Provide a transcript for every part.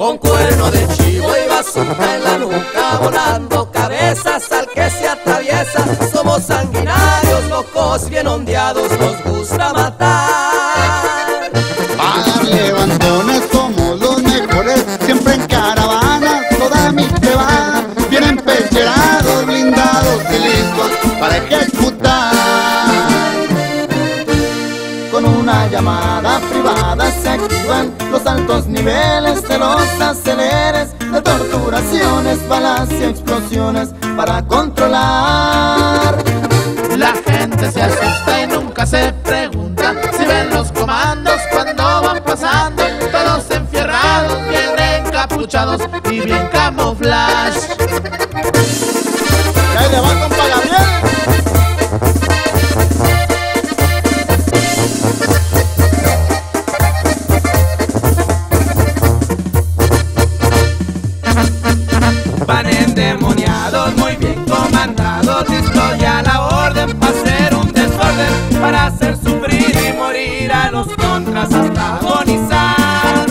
Con cuerno de chivo y bazooka en la nuca Volando cabezas al que se atraviesa. Somos sanguinarios, locos, bien ondeados Nos gusta matar. Para levantones somos los mejores Siempre en caravana, toda mi va Vienen pecherados, blindados y listos para ejecutar. Con una llamada privada se activan los altos niveles de los aceleres de torturaciones, balas y explosiones para controlar. La gente se asusta y nunca se pregunta si ven los comandos cuando van pasando, todos enfierrados, bien encapuchados y bien camuflaje. Listos ya la orden para hacer un desorden Para hacer sufrir y morir a los contras hasta agonizar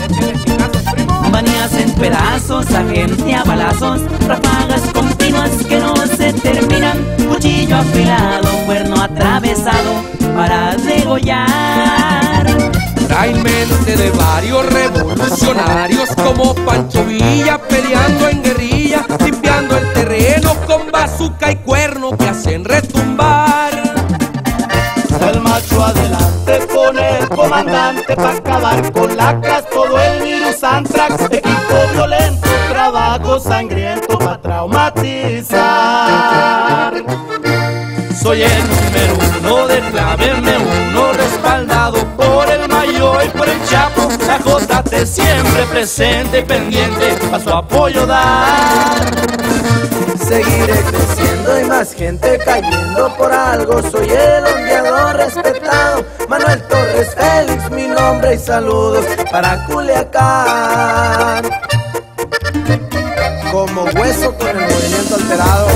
Van y hacen pedazos a gente a balazos, ráfagas continuas que no se terminan, cuchillo afilado, cuerno atravesado para degollar. Traen mente de varios revolucionarios Como Pancho Villa peleando en guerrilla que hacen retumbar El macho adelante pone el comandante para acabar con lacras, todo el virus antrax, equipo violento, trabajo sangriento para traumatizar. Soy el número uno de clave M1, respaldado por el mayor y por el chapo, la JT siempre presente y pendiente, a su apoyo dar. Seguiré creciendo y más gente cayendo por algo Soy el ondeador respetado. Manuel Torres Félix, mi nombre y saludos para Culiacán. Como hueso con el movimiento alterado